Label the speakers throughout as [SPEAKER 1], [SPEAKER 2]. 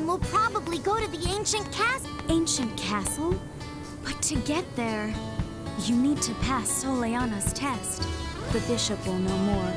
[SPEAKER 1] Eggman will probably go to the ancient castle.
[SPEAKER 2] Ancient castle? But to get there, you need to pass Soleanna's test. The bishop will know more.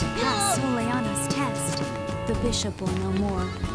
[SPEAKER 2] To pass Soleanna's test. The bishop will know more.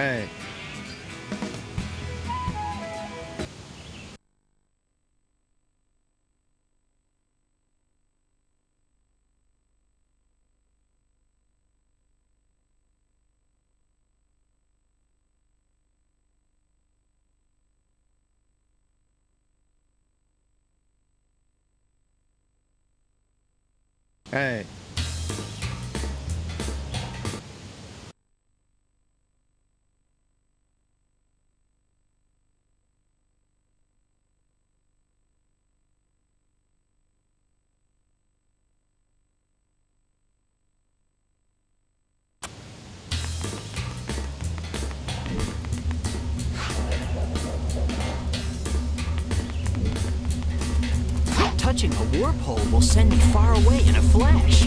[SPEAKER 3] Hey. Hey.
[SPEAKER 4] Warp hole will send me far away in a flash.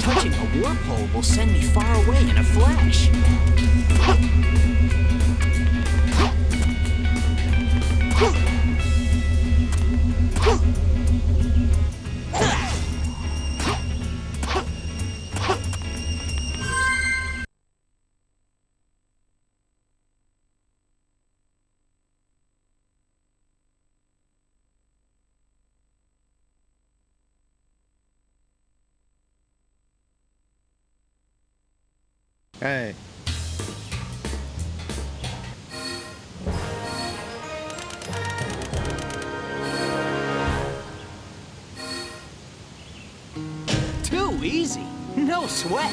[SPEAKER 4] Touching a warp hole will send me far away in a flash.
[SPEAKER 3] Hey.
[SPEAKER 4] Too easy. No sweat.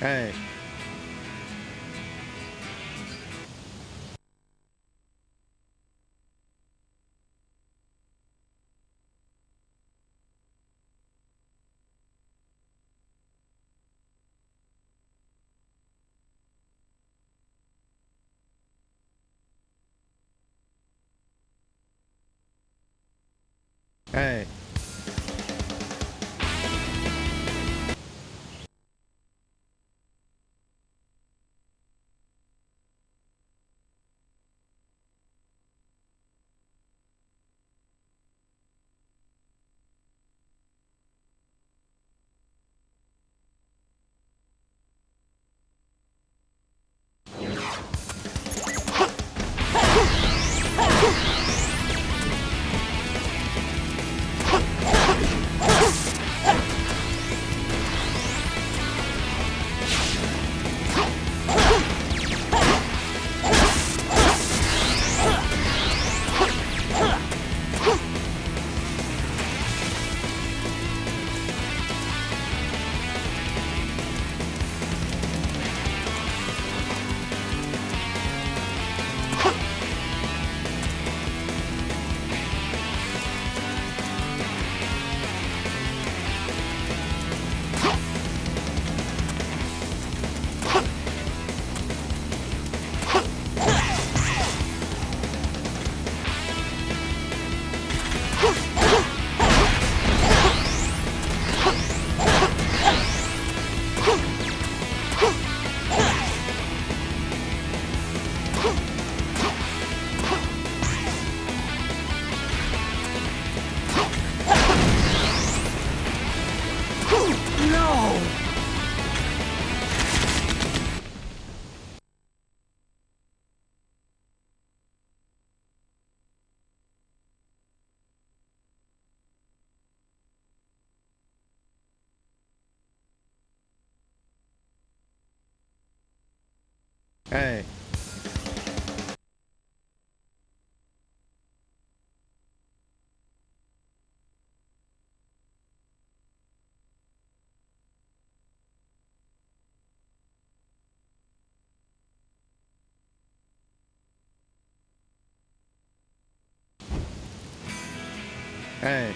[SPEAKER 3] Hey. Hey. Hey. Hey.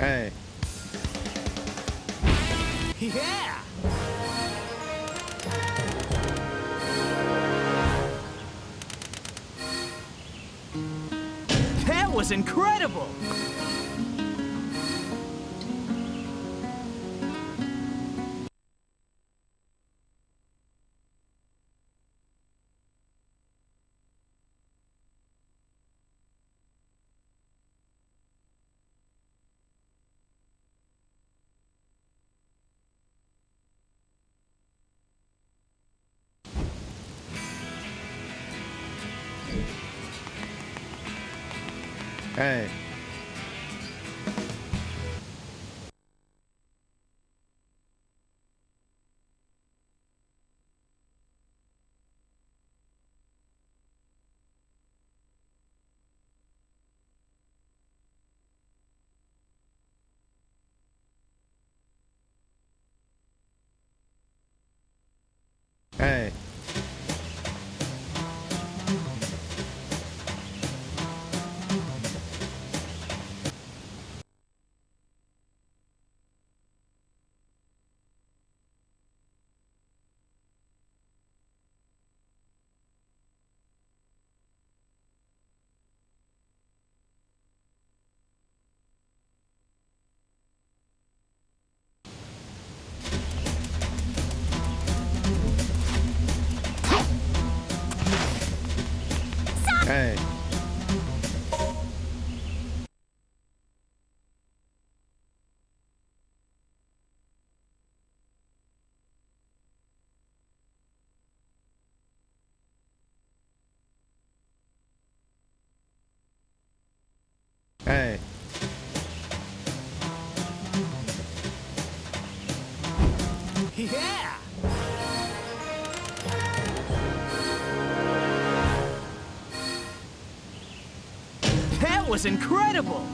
[SPEAKER 3] Hey.
[SPEAKER 4] Yeah! was incredible!
[SPEAKER 3] Hey.
[SPEAKER 4] Was incredible!